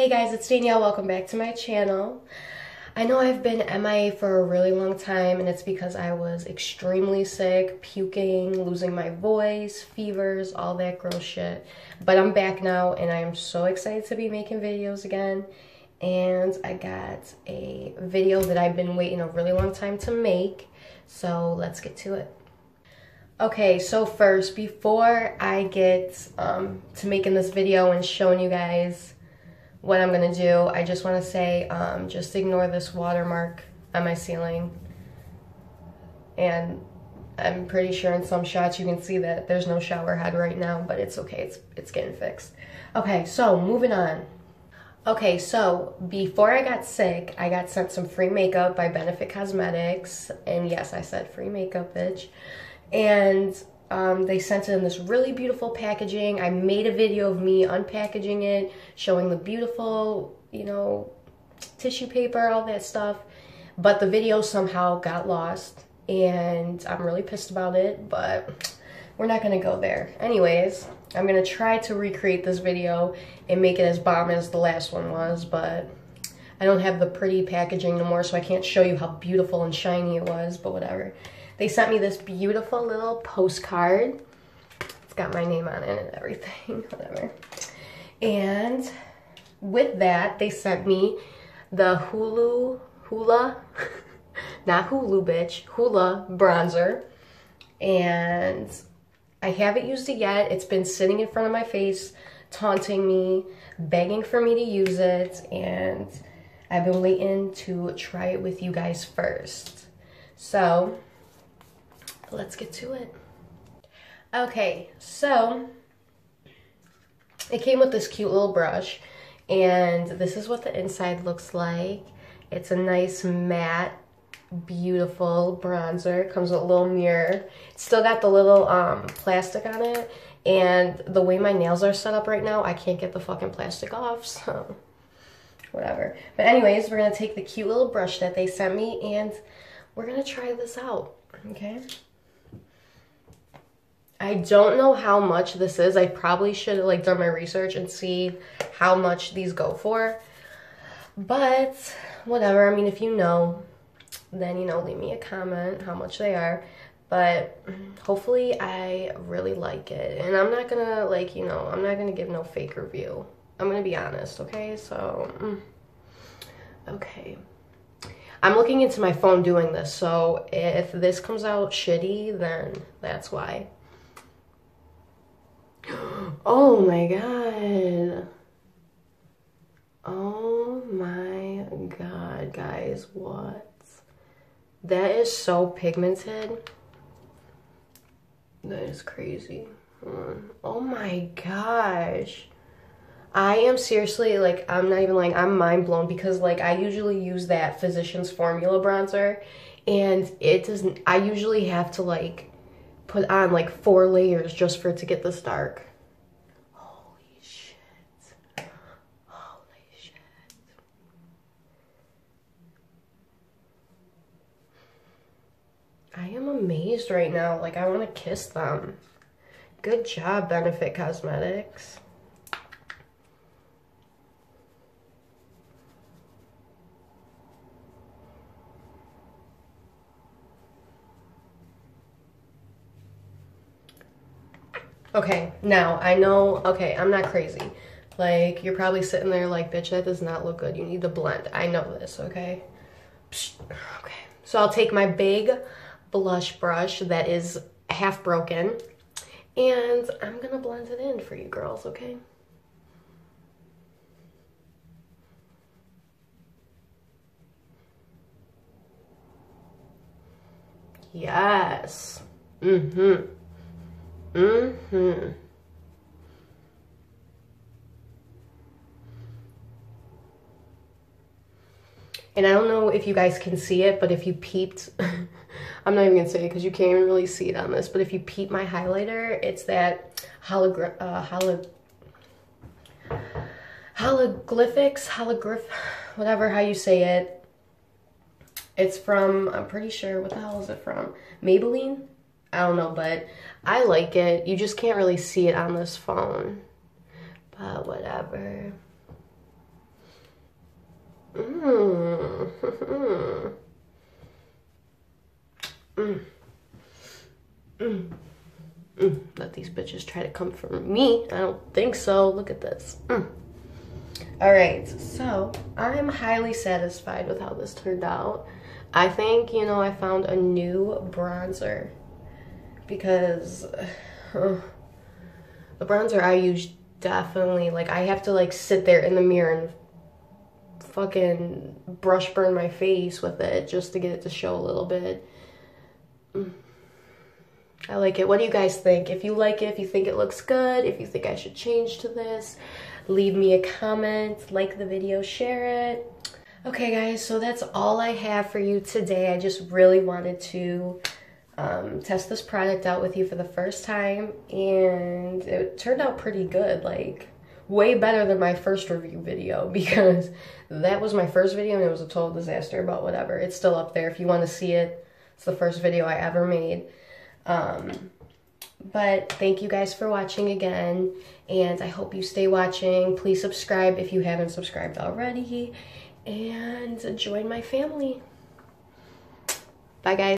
Hey guys, it's Danielle. Welcome back to my channel. I know I've been MIA for a really long time and it's because I was extremely sick, puking, losing my voice, fevers, all that gross shit. But I'm back now and I am so excited to be making videos again. And I got a video that I've been waiting a really long time to make. So let's get to it. Okay, so first, before I get um, to making this video and showing you guys what I'm gonna do, I just wanna say, um, just ignore this watermark on my ceiling. And I'm pretty sure in some shots you can see that there's no shower head right now, but it's okay, it's, it's getting fixed. Okay, so moving on. Okay, so before I got sick, I got sent some free makeup by Benefit Cosmetics. And yes, I said free makeup, bitch. And um, they sent it in this really beautiful packaging. I made a video of me unpackaging it, showing the beautiful, you know, tissue paper, all that stuff. But the video somehow got lost and I'm really pissed about it, but we're not gonna go there. Anyways, I'm gonna try to recreate this video and make it as bomb as the last one was, but I don't have the pretty packaging no more, so I can't show you how beautiful and shiny it was, but whatever. They sent me this beautiful little postcard. It's got my name on it and everything, whatever. And with that, they sent me the Hulu, Hoola, not Hulu, bitch, Hoola bronzer. And I haven't used it yet. It's been sitting in front of my face, taunting me, begging for me to use it. And I've been waiting to try it with you guys first. So let's get to it. Okay, so it came with this cute little brush and this is what the inside looks like. It's a nice matte, beautiful bronzer. Comes with a little mirror. It's still got the little um, plastic on it and the way my nails are set up right now, I can't get the fucking plastic off, so whatever. But anyways, we're gonna take the cute little brush that they sent me and we're gonna try this out, okay? I don't know how much this is. I probably should have like done my research and see how much these go for. But whatever. I mean, if you know, then you know, leave me a comment how much they are. But hopefully I really like it. And I'm not gonna like, you know, I'm not gonna give no fake review. I'm gonna be honest, okay? So, mm. okay. I'm looking into my phone doing this, so if this comes out shitty, then that's why. Oh my god. Oh my god, guys, what? That is so pigmented. That is crazy. Oh my gosh. I am seriously, like, I'm not even like, I'm mind blown because, like, I usually use that Physicians Formula bronzer and it doesn't, I usually have to, like, put on like four layers just for it to get this dark. Holy shit. Holy shit. I am amazed right now. Like I want to kiss them. Good job, Benefit Cosmetics. Okay, now I know, okay, I'm not crazy. Like, you're probably sitting there like, bitch, that does not look good. You need to blend. I know this, okay? Okay, so I'll take my big blush brush that is half broken and I'm gonna blend it in for you girls, okay? Yes. Mm-hmm. Mm-hmm. And I don't know if you guys can see it, but if you peeped, I'm not even gonna say it because you can't even really see it on this, but if you peep my highlighter, it's that hologram, uh, holo hologlyphics, hologlyph, whatever how you say it. It's from, I'm pretty sure, what the hell is it from? Maybelline? I don't know, but I like it. You just can't really see it on this phone. But whatever. mm. Mm. Mm. Let these bitches try to come for me. I don't think so. Look at this. Mm. All right, so I'm highly satisfied with how this turned out. I think, you know, I found a new bronzer because uh, the bronzer I use definitely, like, I have to, like, sit there in the mirror and fucking brush burn my face with it just to get it to show a little bit. I like it. What do you guys think? If you like it, if you think it looks good, if you think I should change to this, leave me a comment, like the video, share it. Okay guys, so that's all I have for you today. I just really wanted to um, test this product out with you for the first time and it turned out pretty good. Like way better than my first review video because that was my first video and it was a total disaster, but whatever. It's still up there if you want to see it. It's the first video I ever made. Um, but thank you guys for watching again, and I hope you stay watching. Please subscribe if you haven't subscribed already, and join my family. Bye, guys.